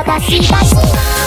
私が